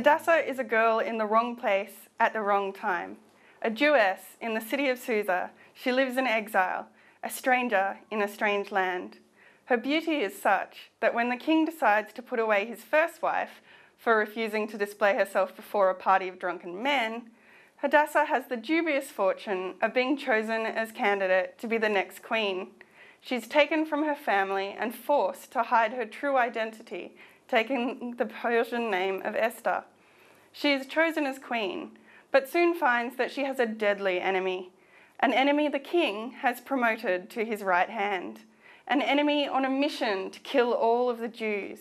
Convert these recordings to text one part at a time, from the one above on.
Hadassah is a girl in the wrong place at the wrong time. A Jewess in the city of Susa, she lives in exile, a stranger in a strange land. Her beauty is such that when the king decides to put away his first wife for refusing to display herself before a party of drunken men, Hadassah has the dubious fortune of being chosen as candidate to be the next queen. She's taken from her family and forced to hide her true identity, taking the Persian name of Esther. She is chosen as queen, but soon finds that she has a deadly enemy, an enemy the king has promoted to his right hand, an enemy on a mission to kill all of the Jews.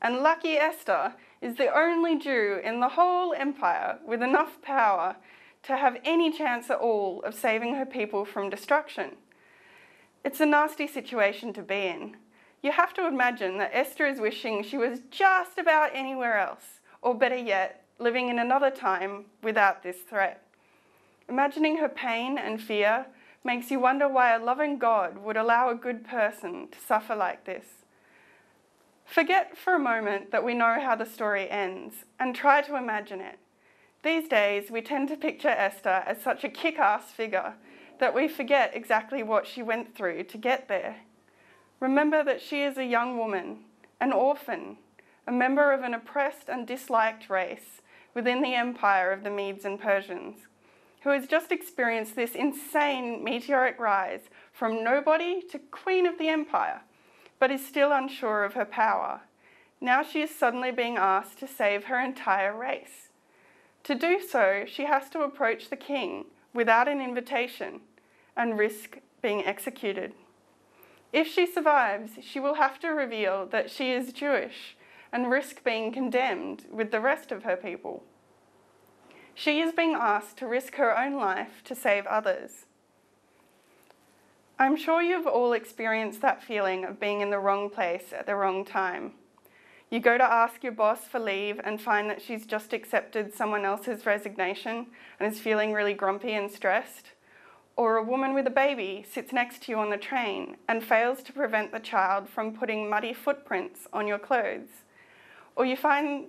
And lucky Esther is the only Jew in the whole empire with enough power to have any chance at all of saving her people from destruction. It's a nasty situation to be in. You have to imagine that Esther is wishing she was just about anywhere else, or better yet, living in another time without this threat. Imagining her pain and fear makes you wonder why a loving God would allow a good person to suffer like this. Forget for a moment that we know how the story ends and try to imagine it. These days, we tend to picture Esther as such a kick ass figure that we forget exactly what she went through to get there. Remember that she is a young woman, an orphan, a member of an oppressed and disliked race within the empire of the Medes and Persians, who has just experienced this insane meteoric rise from nobody to queen of the empire, but is still unsure of her power. Now she is suddenly being asked to save her entire race. To do so, she has to approach the king without an invitation and risk being executed. If she survives, she will have to reveal that she is Jewish and risk being condemned with the rest of her people. She is being asked to risk her own life to save others. I'm sure you've all experienced that feeling of being in the wrong place at the wrong time. You go to ask your boss for leave and find that she's just accepted someone else's resignation and is feeling really grumpy and stressed. Or a woman with a baby sits next to you on the train and fails to prevent the child from putting muddy footprints on your clothes. Or you find,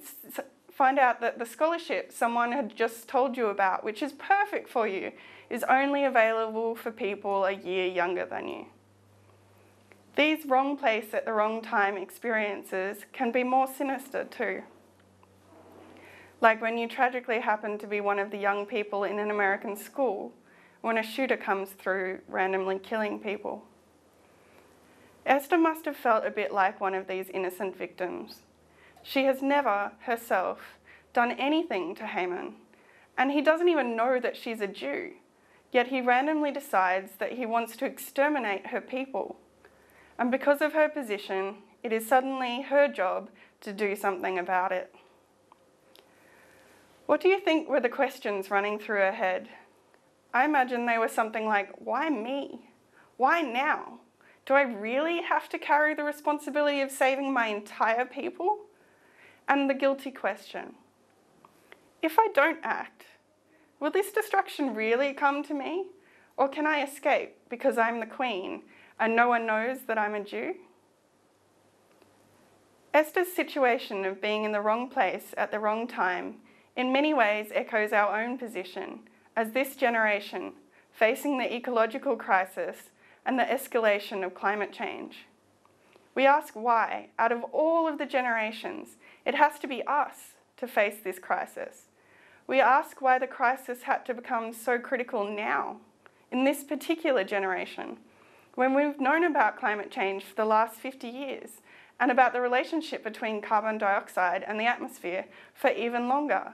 find out that the scholarship someone had just told you about, which is perfect for you, is only available for people a year younger than you. These wrong place at the wrong time experiences can be more sinister too. Like when you tragically happen to be one of the young people in an American school, when a shooter comes through randomly killing people. Esther must have felt a bit like one of these innocent victims. She has never, herself, done anything to Haman, and he doesn't even know that she's a Jew, yet he randomly decides that he wants to exterminate her people. And because of her position, it is suddenly her job to do something about it. What do you think were the questions running through her head? I imagine they were something like, Why me? Why now? Do I really have to carry the responsibility of saving my entire people? And the guilty question If I don't act, will this destruction really come to me? Or can I escape because I'm the queen and no one knows that I'm a Jew? Esther's situation of being in the wrong place at the wrong time in many ways echoes our own position as this generation facing the ecological crisis and the escalation of climate change. We ask why, out of all of the generations, it has to be us to face this crisis. We ask why the crisis had to become so critical now, in this particular generation, when we've known about climate change for the last 50 years and about the relationship between carbon dioxide and the atmosphere for even longer.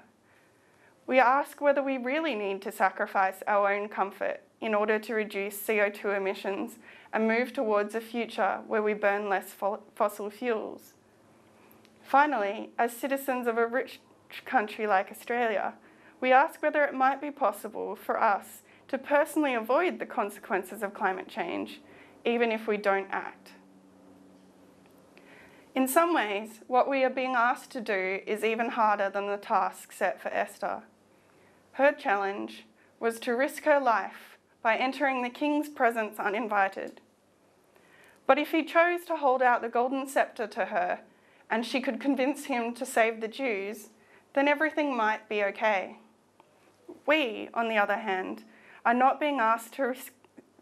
We ask whether we really need to sacrifice our own comfort in order to reduce CO2 emissions and move towards a future where we burn less fossil fuels. Finally, as citizens of a rich country like Australia, we ask whether it might be possible for us to personally avoid the consequences of climate change even if we don't act. In some ways, what we are being asked to do is even harder than the task set for Esther. Her challenge was to risk her life by entering the king's presence uninvited. But if he chose to hold out the golden scepter to her and she could convince him to save the Jews, then everything might be okay. We, on the other hand, are not being asked to risk,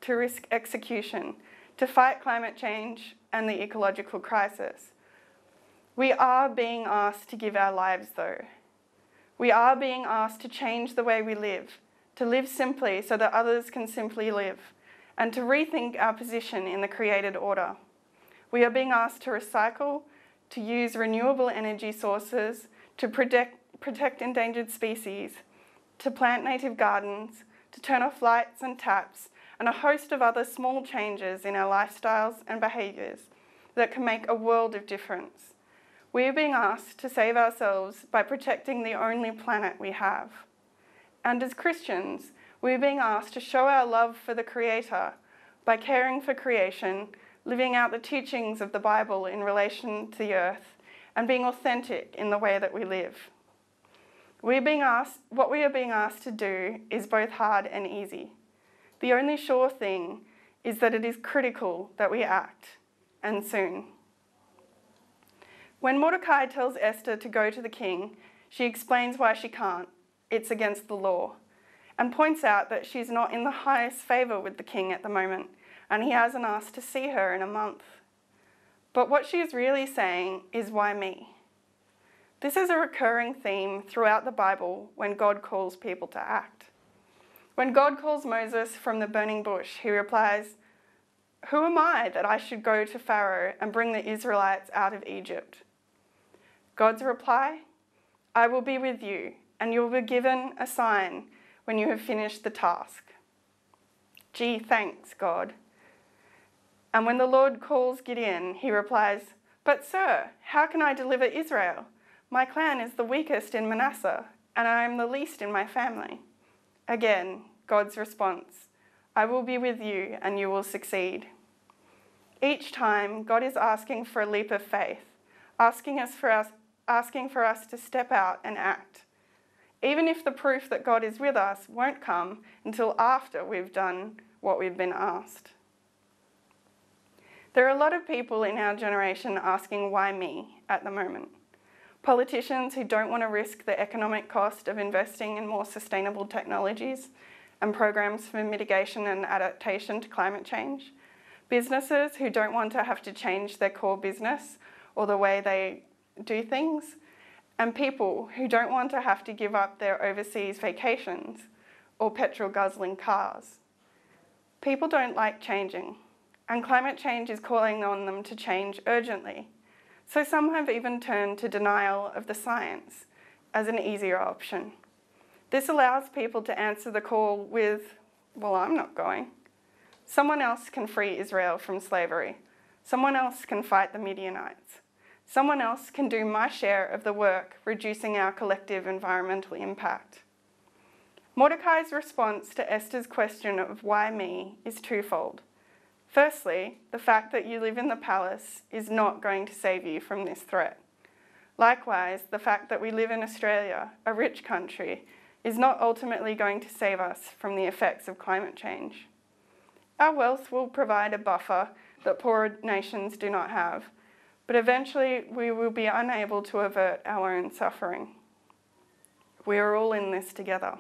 to risk execution to fight climate change and the ecological crisis. We are being asked to give our lives, though. We are being asked to change the way we live, to live simply so that others can simply live, and to rethink our position in the created order. We are being asked to recycle, to use renewable energy sources, to protect, protect endangered species, to plant native gardens, to turn off lights and taps, and a host of other small changes in our lifestyles and behaviours that can make a world of difference. We are being asked to save ourselves by protecting the only planet we have. And as Christians, we are being asked to show our love for the Creator by caring for creation, living out the teachings of the Bible in relation to the earth, and being authentic in the way that we live. We're being asked, what we are being asked to do is both hard and easy. The only sure thing is that it is critical that we act, and soon. When Mordecai tells Esther to go to the king, she explains why she can't. It's against the law. And points out that she's not in the highest favour with the king at the moment, and he hasn't asked to see her in a month. But what she is really saying is, why me? This is a recurring theme throughout the Bible when God calls people to act. When God calls Moses from the burning bush, he replies, Who am I that I should go to Pharaoh and bring the Israelites out of Egypt? God's reply, I will be with you, and you will be given a sign when you have finished the task. Gee, thanks, God. And when the Lord calls Gideon, he replies, But, sir, how can I deliver Israel? My clan is the weakest in Manasseh, and I am the least in my family. Again, God's response I will be with you, and you will succeed. Each time, God is asking for a leap of faith, asking us for us, asking for us to step out and act. Even if the proof that God is with us won't come until after we've done what we've been asked. There are a lot of people in our generation asking, why me, at the moment. Politicians who don't want to risk the economic cost of investing in more sustainable technologies and programs for mitigation and adaptation to climate change. Businesses who don't want to have to change their core business or the way they do things. And people who don't want to have to give up their overseas vacations or petrol guzzling cars. People don't like changing, and climate change is calling on them to change urgently. So some have even turned to denial of the science as an easier option. This allows people to answer the call with, well, I'm not going. Someone else can free Israel from slavery. Someone else can fight the Midianites. Someone else can do my share of the work reducing our collective environmental impact. Mordecai's response to Esther's question of why me is twofold. Firstly, the fact that you live in the palace is not going to save you from this threat. Likewise, the fact that we live in Australia, a rich country, is not ultimately going to save us from the effects of climate change. Our wealth will provide a buffer that poorer nations do not have, but eventually we will be unable to avert our own suffering. We are all in this together.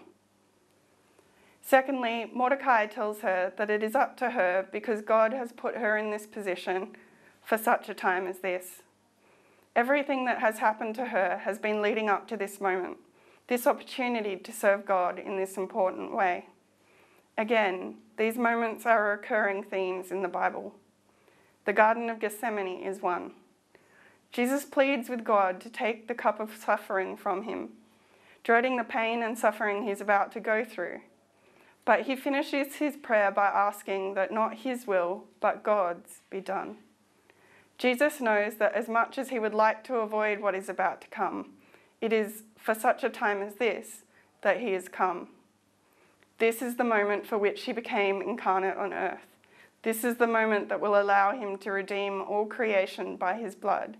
Secondly, Mordecai tells her that it is up to her because God has put her in this position for such a time as this. Everything that has happened to her has been leading up to this moment, this opportunity to serve God in this important way. Again, these moments are recurring themes in the Bible. The Garden of Gethsemane is one. Jesus pleads with God to take the cup of suffering from him, dreading the pain and suffering he's about to go through. But he finishes his prayer by asking that not his will, but God's be done. Jesus knows that as much as he would like to avoid what is about to come, it is for such a time as this that he has come. This is the moment for which he became incarnate on earth. This is the moment that will allow him to redeem all creation by his blood.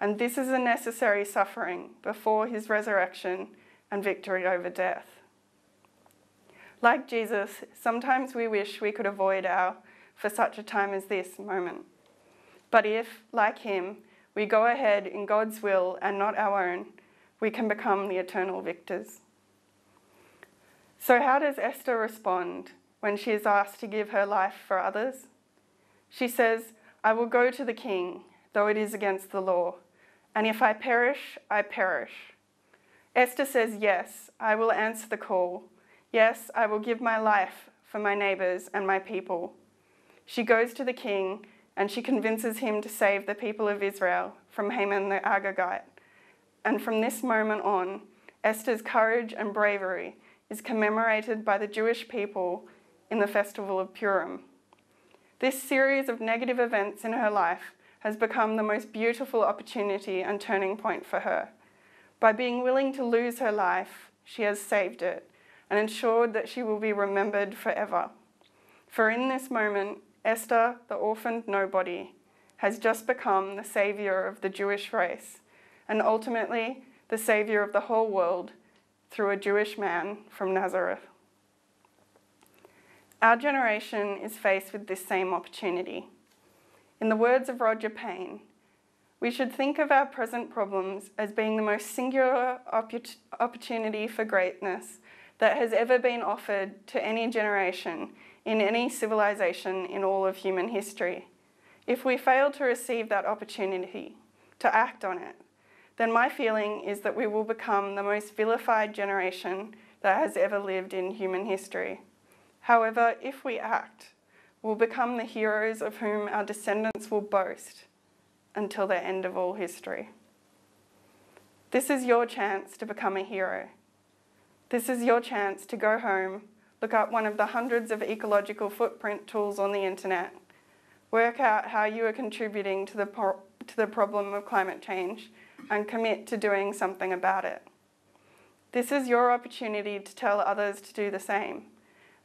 And this is a necessary suffering before his resurrection and victory over death. Like Jesus, sometimes we wish we could avoid our for such a time as this moment. But if, like him, we go ahead in God's will and not our own, we can become the eternal victors. So, how does Esther respond when she is asked to give her life for others? She says, I will go to the king, though it is against the law, and if I perish, I perish. Esther says, Yes, I will answer the call. Yes, I will give my life for my neighbors and my people. She goes to the king and she convinces him to save the people of Israel from Haman the Agagite. And from this moment on, Esther's courage and bravery is commemorated by the Jewish people in the festival of Purim. This series of negative events in her life has become the most beautiful opportunity and turning point for her. By being willing to lose her life, she has saved it and ensured that she will be remembered forever. For in this moment, Esther, the orphaned nobody, has just become the saviour of the Jewish race and ultimately the saviour of the whole world through a Jewish man from Nazareth. Our generation is faced with this same opportunity. In the words of Roger Payne, we should think of our present problems as being the most singular opportunity for greatness that has ever been offered to any generation in any civilization in all of human history. If we fail to receive that opportunity, to act on it, then my feeling is that we will become the most vilified generation that has ever lived in human history. However, if we act, we'll become the heroes of whom our descendants will boast until the end of all history. This is your chance to become a hero. This is your chance to go home, look up one of the hundreds of ecological footprint tools on the internet, work out how you are contributing to the, pro- to the problem of climate change, and commit to doing something about it. This is your opportunity to tell others to do the same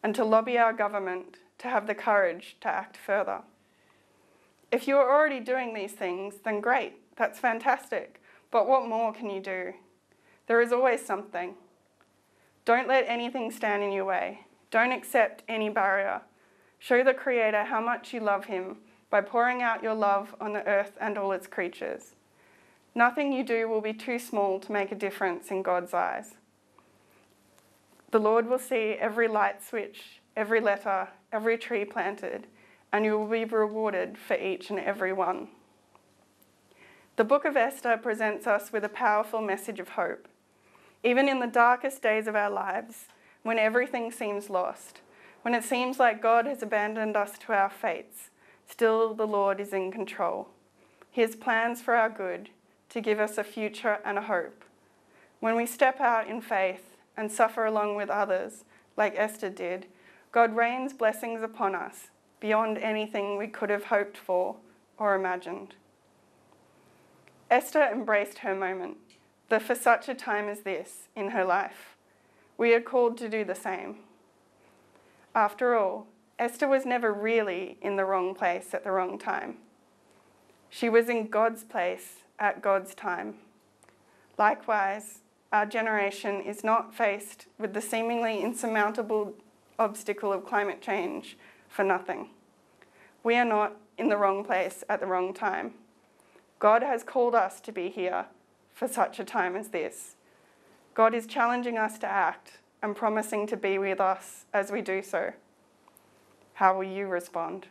and to lobby our government to have the courage to act further. If you are already doing these things, then great, that's fantastic. But what more can you do? There is always something. Don't let anything stand in your way. Don't accept any barrier. Show the Creator how much you love Him by pouring out your love on the earth and all its creatures. Nothing you do will be too small to make a difference in God's eyes. The Lord will see every light switch, every letter, every tree planted, and you will be rewarded for each and every one. The book of Esther presents us with a powerful message of hope. Even in the darkest days of our lives, when everything seems lost, when it seems like God has abandoned us to our fates, still the Lord is in control. Has plans for our good to give us a future and a hope. When we step out in faith and suffer along with others, like Esther did, God rains blessings upon us beyond anything we could have hoped for or imagined. Esther embraced her moment that for such a time as this in her life, we are called to do the same. After all, Esther was never really in the wrong place at the wrong time. She was in God's place at God's time. Likewise, our generation is not faced with the seemingly insurmountable obstacle of climate change for nothing. We are not in the wrong place at the wrong time. God has called us to be here for such a time as this. God is challenging us to act and promising to be with us as we do so. How will you respond?